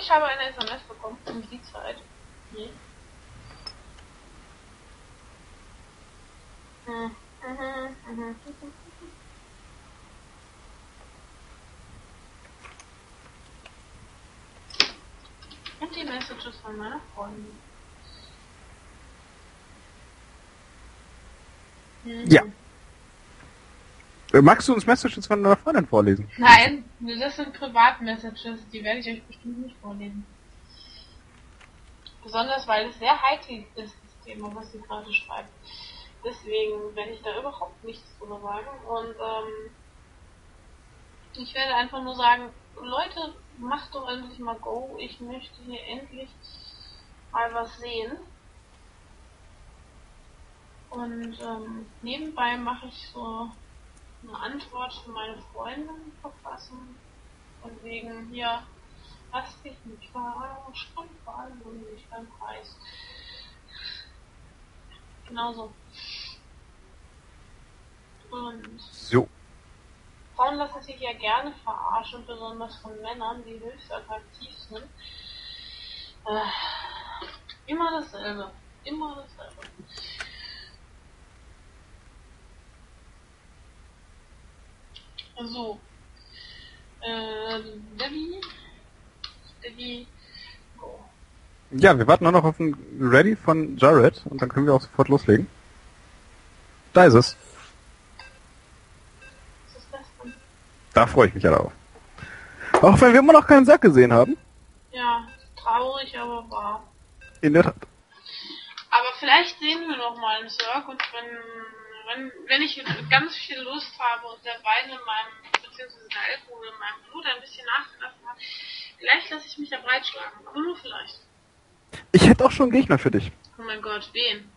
ich habe eine SMS bekommen um die Zeit. Nee. Hm. Mhm, mhm. Und die Messages von meiner Freundin. Mhm. Ja. Äh, Magst du uns Messages von deiner Freundin vorlesen? Nein, das sind Privatmessages, die werde ich euch bestimmt nicht vorlesen. Besonders weil es sehr heikel ist, das Thema, was sie gerade schreibt. Deswegen werde ich da überhaupt nichts drüber sagen. Und ähm, ich werde einfach nur sagen, Leute, macht doch endlich mal Go. Ich möchte hier endlich mal was sehen. Und ähm, nebenbei mache ich so Antwort für meine Freundin verfassen. Und wegen hier, lass dich nicht verarschen, vor allem nicht beim Preis. Genauso. Und So. Frauen lassen sich ja gerne verarschen, besonders von Männern, die höchst attraktiv sind. Äh, immer dasselbe. Immer dasselbe. So. Äh, Debbie. Debbie. Go. Ja, wir warten nur noch auf ein Ready von Jared und dann können wir auch sofort loslegen. Da ist es. Was ist das denn? Da freue ich mich ja drauf. Auch wenn wir immer noch keinen Sack gesehen haben. Ja, traurig, aber wahr. In der Tat. Aber vielleicht sehen wir noch mal einen Cirque und wenn, wenn, wenn ich ganz viel Lust habe und der Wein in meinem, beziehungsweise der Alkohol in meinem Blut ein bisschen nachgelassen hat, vielleicht lasse ich mich ja breitschlagen. Aber nur vielleicht. Ich hätte auch schon einen Gegner für dich. Oh mein Gott, wen?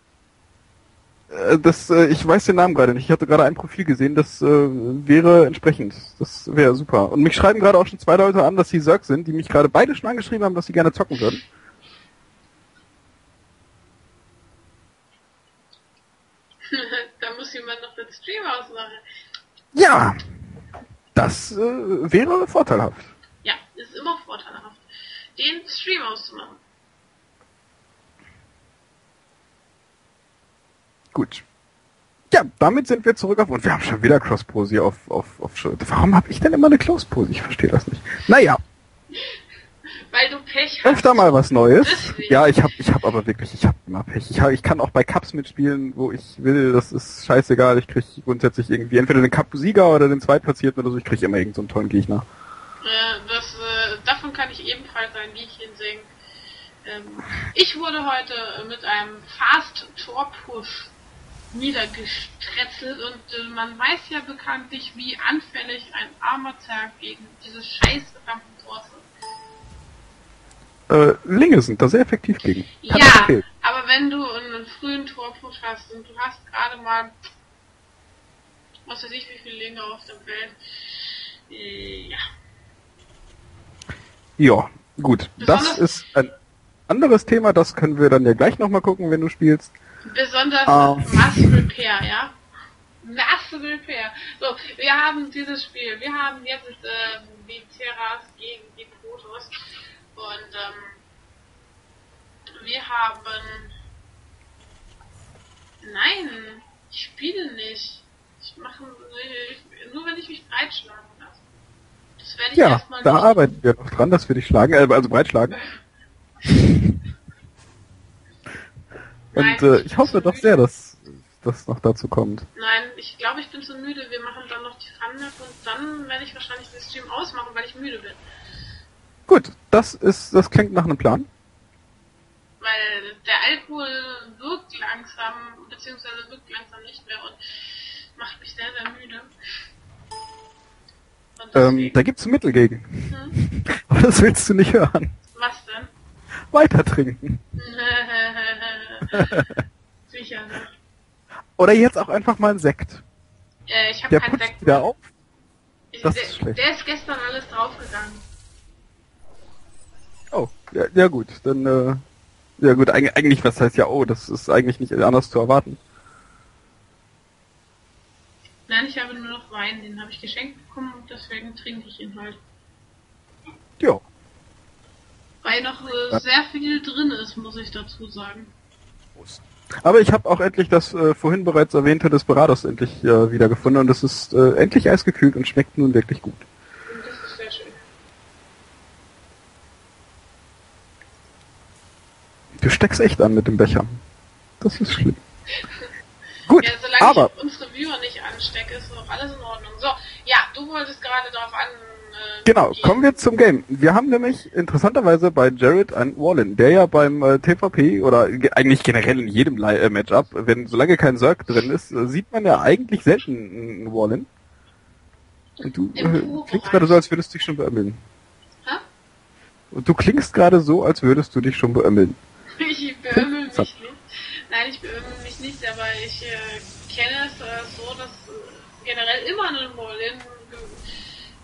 Äh, Das, äh, ich weiß den Namen gerade nicht. Ich hatte gerade ein Profil gesehen, das äh, wäre entsprechend. Das wäre super. Und mich schreiben gerade auch schon zwei Leute an, dass sie Zerg sind, die mich gerade beide schon angeschrieben haben, dass sie gerne zocken würden. da muss jemand noch den Stream ausmachen. Ja, das äh, wäre vorteilhaft. Ja, ist immer vorteilhaft, den Stream auszumachen. Gut. Ja, damit sind wir zurück auf und wir haben schon wieder Cross-Pose auf, auf, auf Warum habe ich denn immer eine Close-Pose? Ich verstehe das nicht. Naja, Weil du Pech hast. öfter mal was Neues. Ja, ich habe ich hab aber wirklich, ich habe immer Pech. Ich, hab, ich kann auch bei Cups mitspielen, wo ich will. Das ist scheißegal. Ich krieg grundsätzlich irgendwie entweder den Cup-Sieger oder den Zweitplatzierten oder so. Ich krieg immer irgendeinen so einen tollen Gegner. Äh, das, äh, davon kann ich ebenfalls ein Liedchen singen. Ähm, ich wurde heute mit einem Fast Tor Push niedergestretzelt und äh, man weiß ja bekanntlich, wie anfällig ein armer Zerg gegen diese scheiß verdammten Tors ist. Äh, Linge sind da sehr effektiv gegen. Kann Ja, aber wenn du einen frühen Torpush hast und du hast gerade mal, was weiß ich, wie viele Linge auf dem Feld, äh, ja, Ja, gut. Das Besonders- ist ein anderes Thema. Das können wir dann ja gleich nochmal gucken, wenn du spielst. Besonders Ah. Mass Repair, ja? Mass Repair. So, wir haben dieses Spiel. Wir haben jetzt ähm, die Terras gegen die Protoss. Und ähm, wir haben... Nein, ich spiele nicht. Ich mache... Nur wenn ich mich breitschlagen lasse. Das werde ich Ja, erstmal da arbeiten wir noch dran, dass wir dich schlagen, äh, also breitschlagen. Und Nein, äh, ich ich hoffe doch sehr, dass das noch dazu kommt. Nein, ich glaube, ich bin zu müde. Wir machen dann noch die Funmap und dann werde ich wahrscheinlich den Stream ausmachen, weil ich müde bin. Gut, das ist, das klingt nach einem Plan. Weil der Alkohol wirkt langsam, beziehungsweise wirkt langsam nicht mehr und macht mich sehr, sehr müde. Ähm, da gibt's Mittel gegen. hm, Aber das willst du nicht hören. was denn? Weiter trinken. Sicher, ne? Oder jetzt auch einfach mal ein Sekt. Äh, ich habe keinen Sekt mehr. auf. Ich, das der, ist schlecht. der ist gestern alles draufgegangen. Ja, ja gut, dann, äh, ja gut, eig eigentlich, was heißt ja, oh, das ist eigentlich nicht anders zu erwarten. Nein, ich habe nur noch Wein, den habe ich geschenkt bekommen und deswegen trinke ich ihn halt. Ja. Wobei noch äh, sehr viel drin ist, muss ich dazu sagen. Aber ich habe auch endlich das äh, vorhin bereits erwähnte Desperados endlich äh, wiedergefunden und es ist äh, endlich eisgekühlt und schmeckt nun wirklich gut. Und das ist sehr schön. Du steckst echt an mit dem Becher. Das ist schlimm. Gut, Ja, solange aber ich unsere Viewer nicht anstecke, ist noch alles in Ordnung. So, ja, du wolltest gerade darauf an. Äh, genau, gehen. kommen wir zum Game. Wir haben nämlich interessanterweise bei Jared einen Wallin, der ja beim äh, TVP oder ge eigentlich generell in jedem Li äh, Matchup, wenn solange kein Zerg drin ist, äh, sieht man ja eigentlich selten einen Wallin. Und du äh, klingst gerade so, als würdest du dich schon beömmeln. Hä? Und du klingst gerade so, als würdest du dich schon beömmeln. Ich beömmel mich nicht. Nein, ich beömmel mich nicht, aber ich äh, kenne es äh, so, dass äh, generell immer ein Rollin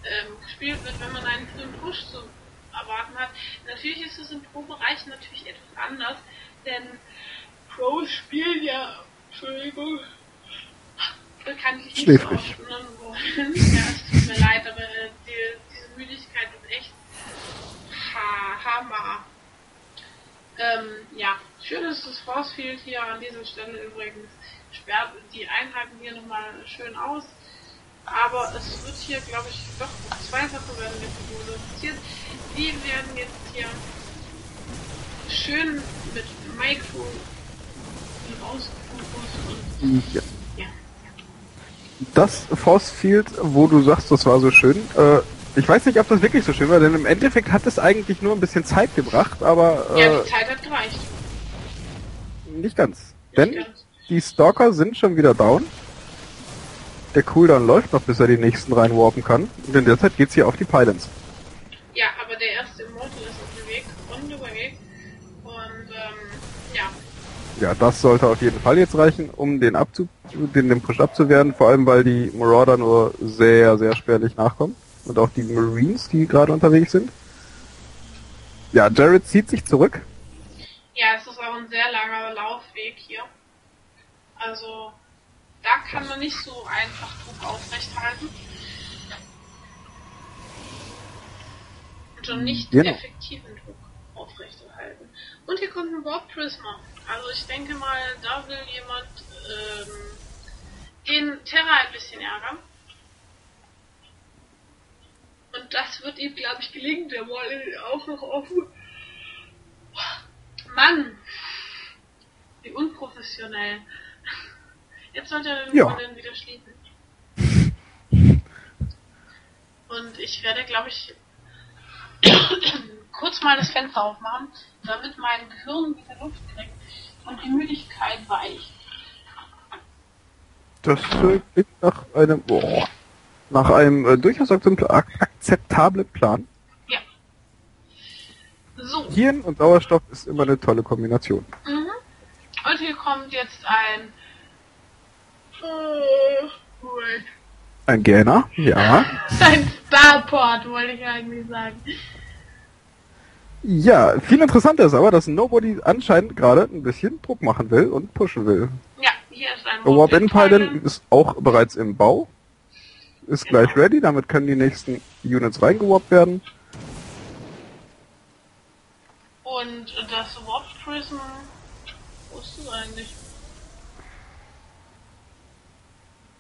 ähm, gespielt wird, wenn man einen frühen Push zu erwarten hat. Natürlich ist es im Pro-Bereich natürlich etwas anders, denn Pros spielen ja, Entschuldigung, bekanntlich nicht Schläfrig. so Rollin. Ja, es tut mir leid, aber äh, die, diese Müdigkeit ist echt ha hammer. Ähm, ja, schön ist das Force Field hier an dieser Stelle übrigens. Sperrt die Einheiten hier nochmal schön aus. Aber es wird hier, glaube ich, doch zwei Sachen werden jetzt produziert. Die werden jetzt hier schön mit Micro rausgefokust und Ja. ja. Das Force Field, wo du sagst, das war so schön, äh, ich weiß nicht, ob das wirklich so schön war, denn im Endeffekt hat es eigentlich nur ein bisschen Zeit gebracht, aber Ja, äh, die Zeit hat gereicht. nicht ganz. Denn Nicht ganz. die Stalker sind schon wieder down. Der Cooldown läuft noch, bis er die nächsten reinwarpen kann. Und in der Zeit geht's hier auf die Pylons. Ja, aber der erste Immortal ist auf dem Weg, on the way. Und ähm, ja, Ja, das sollte auf jeden Fall jetzt reichen, um den abzu den, den Push abzuwehren, vor allem weil die Marauder nur sehr, sehr spärlich nachkommen. Und auch die Marines, die gerade unterwegs sind. Ja, Jared zieht sich zurück. ja, es ist auch ein sehr langer Laufweg hier. Also, da kann man nicht so einfach Druck aufrechthalten. Und schon nicht Genau. effektiven Druck aufrechterhalten. Und hier kommt ein Warp Prisma. Also ich denke mal, da will jemand ähm, den Terra ein bisschen ärgern. Und das wird ihm, glaube ich, gelingen. Der Wall auch noch offen. Mann! Wie unprofessionell. Jetzt sollte er den Ja. Wall wieder schließen. Und ich werde, glaube ich, kurz mal das Fenster aufmachen, damit mein Gehirn wieder Luft kriegt und die Müdigkeit weicht. Das klingt nach einem, boah, nach einem äh, durchaus akzept- ak akzeptablen Plan. Ja. So. Hirn und Sauerstoff ist immer eine tolle Kombination. Mhm. Und hier kommt jetzt ein. Wait. Ein Gähner, ja. Ein Starport, wollte ich eigentlich sagen. Ja, viel interessanter ist aber, dass Nobody anscheinend gerade ein bisschen Druck machen will und pushen will. Ja, hier ist ein Warp in Warp-In-Pylon. Pylon ist auch bereits im Bau. Ist gleich ready, damit können die nächsten Units reingewarpt werden. Und das Warp Prism. Wo ist das eigentlich?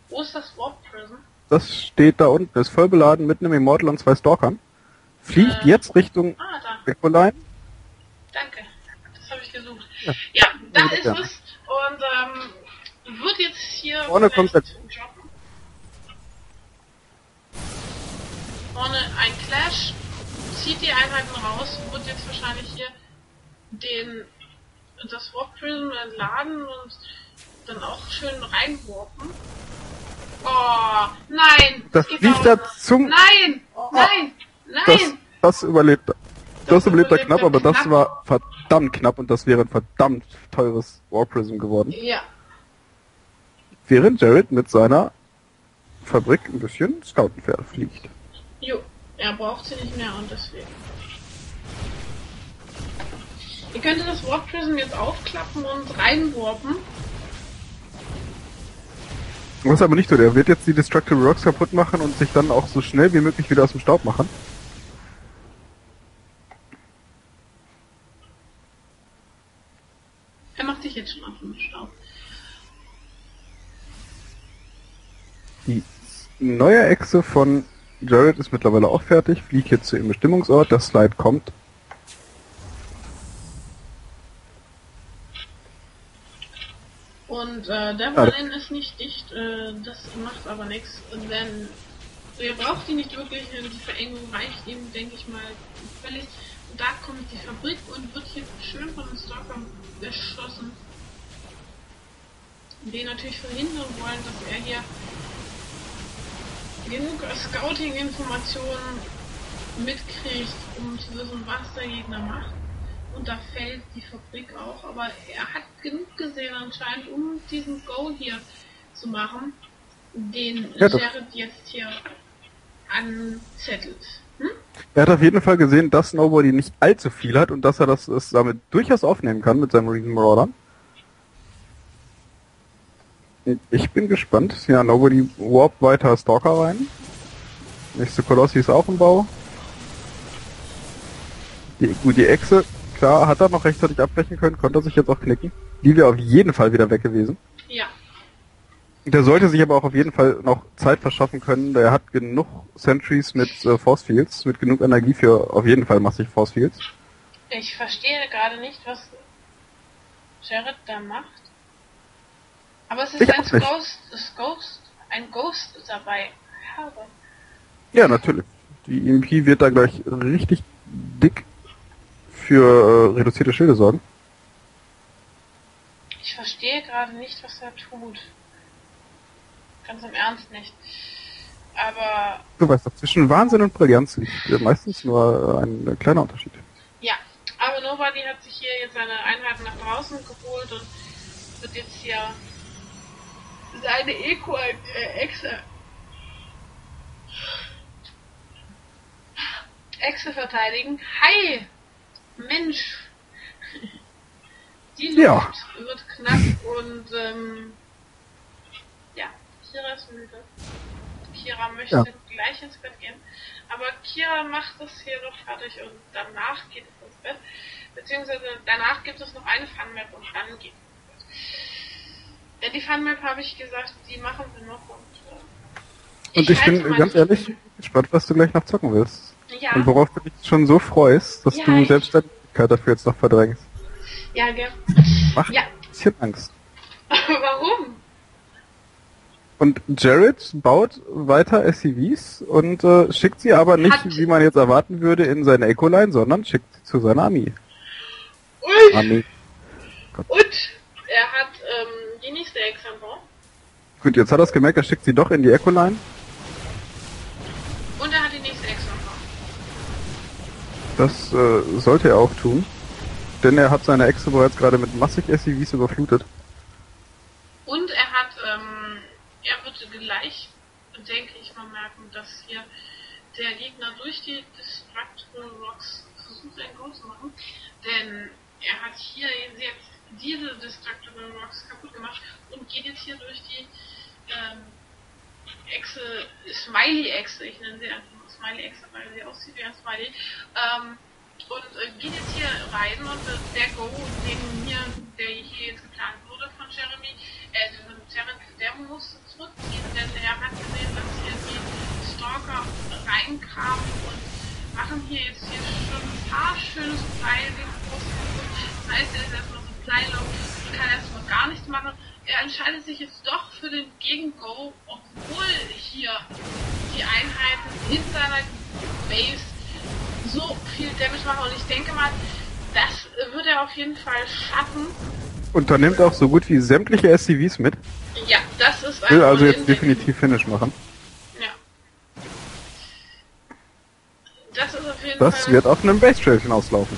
Wo ist das Warp Prism? Das steht da unten, ist voll beladen mit einem Immortal und zwei Stalkern. Fliegt Äh. jetzt Richtung Ah, da. Danke. Das habe ich gesucht. Ja. Ja, da ist ja. es. Und ähm, wird jetzt hier. Vorne kommt vielleicht droppen. Vorne ein Clash. Zieht die Einheiten raus. Wird jetzt wahrscheinlich hier den das Warp Prism entladen und dann auch schön reinwarpen. Oh, nein! Das auch da zum... Nein! Nein! Nein! Das, das überlebt er. Das, Das überlebt er knapp, er aber das knapp. war verdammt knapp und das wäre ein verdammt teures War Prism geworden. ja. Während Jared mit seiner Fabrik ein bisschen Scoutenpferd fliegt. Jo, er braucht sie nicht mehr und deswegen. Ihr könntet das Warp Prism jetzt aufklappen und reinwarpen. Was aber nicht so, der wird jetzt die Destructive Rocks kaputt machen und sich dann auch so schnell wie möglich wieder aus dem Staub machen. Er macht sich jetzt schon aus dem Staub. Die neue Echse von Jared ist mittlerweile auch fertig. Flieg jetzt zu ihrem Bestimmungsort. Das Slide kommt. Und äh, Devlin ist nicht dicht, äh, das macht aber nichts, denn ihr braucht die nicht wirklich, die Verengung reicht ihm, denke ich mal, völlig. Und da kommt die Fabrik und wird hier schön von den Stalkern beschossen. Die natürlich verhindern wollen, dass er hier genug Scouting-Informationen mitkriegt, um zu wissen, was der Gegner macht. Und da fällt die Fabrik auch, aber er hat genug gesehen anscheinend, um diesen Go hier zu machen, den Ja, Jared jetzt hier anzettelt. Hm? Er hat auf jeden Fall gesehen, dass Nobody nicht allzu viel hat und dass er das, das damit durchaus aufnehmen kann mit seinem Marine Marauder. Ich bin gespannt. Ja, Nobody warp weiter Stalker rein. Nächste Kolossi ist auch im Bau. Die, gut, die Echse, klar, hat er noch rechtzeitig abbrechen können, konnte er sich jetzt auch knicken. Die wäre auf jeden Fall wieder weg gewesen. Ja, Der sollte sich aber auch auf jeden Fall noch Zeit verschaffen können. Der hat genug Sentries mit äh, Force Fields, mit genug Energie für auf jeden Fall massig Force Fields. ich verstehe gerade nicht, was Jared da macht. Aber es ist Ich ein. Ghost, Ghost, ein Ghost ist dabei. Herbe. Ja, natürlich. Die EMP wird da gleich richtig dick für äh, reduzierte Schilde sorgen. Ich verstehe gerade nicht, was er tut. Ganz im Ernst nicht. Aber Du weißt doch, zwischen Wahnsinn und Brillanz liegt äh, meistens nur äh, ein äh, kleiner Unterschied. ja, aber Nobody hat sich hier jetzt seine Einheiten nach draußen geholt und wird jetzt hier seine Eco äh, Exe Exe verteidigen. Hi! Mensch! Die Luft Ja. wird knapp und ähm, ja, Kira ist müde. Kira möchte Ja. gleich ins Bett gehen. Aber Kira macht das hier noch fertig und danach geht es ins Bett. Beziehungsweise danach gibt es noch eine Funmap und dann geht es ins Bett. Denn die Funmap habe ich gesagt, die machen wir noch und äh, Und ich halte bin ganz ehrlich gespannt, was du gleich noch zocken willst. Ja, Und worauf du dich schon so freust, dass Ja, du ich- selbst deine Möglichkeit dafür jetzt noch verdrängst. ja, gell. Macht Ja. ein bisschen Angst. Warum? Und Jared baut weiter SCVs und äh, schickt sie aber nicht, Hat- wie man jetzt erwarten würde, in seine Eco-Line, sondern schickt sie zu seiner Armee. Und, Armee. und er hat ähm, die nächste Ex an Bord. Gut, jetzt hat er es gemerkt, er schickt sie doch in die Eco-Line. Und er hat die nächste Ex an Bord. Das äh, sollte er auch tun. Denn er hat seine Echse bereits gerade mit massig SCVs überflutet. Und er hat, ähm, er wird gleich, denke ich mal, merken, dass hier der Gegner durch die Destructible Rocks versucht, ein Go zu machen. Denn er hat hier jetzt diese Destructible Rocks kaputt gemacht und geht jetzt hier durch die ähm, Echse, Smiley-Echse, ich nenne sie einfach nur Smiley-Echse, weil sie aussieht wie ein Smiley, ähm, und äh, geht jetzt hier rein und äh, der Go, den hier, der hier jetzt geplant wurde von Jeremy, äh, Jeremy, der muss zurückziehen, denn er hat gesehen, dass hier die Stalker reinkamen und machen hier jetzt hier schon ein paar schöne Supply-Dings Das heißt, er ist erstmal Supply-Lock und kann erstmal gar nichts machen. Er entscheidet sich jetzt doch für den Gegen-Go, obwohl hier die Einheiten in seiner Base so viel Damage machen und ich denke mal, das wird er auf jeden Fall schaffen. Und er nimmt auch so gut wie sämtliche SCVs mit. Ja, das ist Will also jetzt definitiv Finish machen. Ja. Das ist auf jeden Das Fall. wird auf einem Base Trail hinauslaufen.